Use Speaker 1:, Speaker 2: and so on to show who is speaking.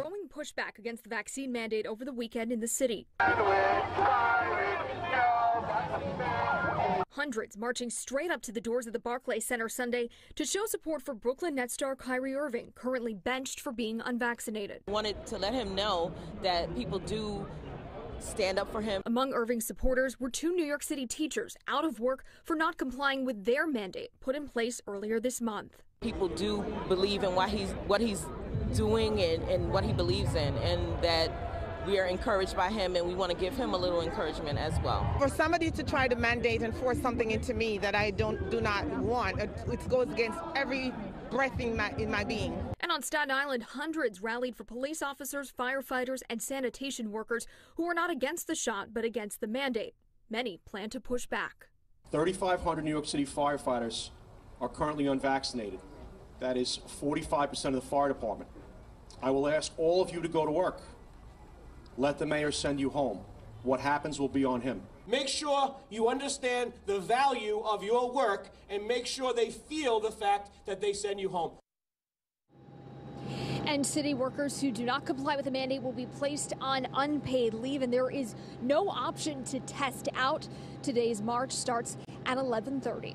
Speaker 1: growing pushback against the vaccine mandate over the weekend in the city. Hundreds marching straight up to the doors of the Barclays Center Sunday to show support for Brooklyn Nets star Kyrie Irving, currently benched for being unvaccinated.
Speaker 2: Wanted to let him know that people do stand up for him.
Speaker 1: Among Irving's supporters were two New York City teachers out of work for not complying with their mandate put in place earlier this month.
Speaker 2: People do believe in what he's what he's doing and, and what he believes in, and that we are encouraged by him and we want to give him a little encouragement as well.
Speaker 3: For somebody to try to mandate and force something into me that I don't do not want, it goes against every breath in my, in my being.
Speaker 1: And on Staten Island, hundreds rallied for police officers, firefighters, and sanitation workers who are not against the shot but against the mandate. Many plan to push back.
Speaker 4: 3,500 New York City firefighters are currently unvaccinated. That is 45% of the fire department. I will ask all of you to go to work. Let the mayor send you home. What happens will be on him.
Speaker 5: Make sure you understand the value of your work and make sure they feel the fact that they send you home.
Speaker 1: And city workers who do not comply with the mandate will be placed on unpaid leave, and there is no option to test out. Today's march starts at 11:30.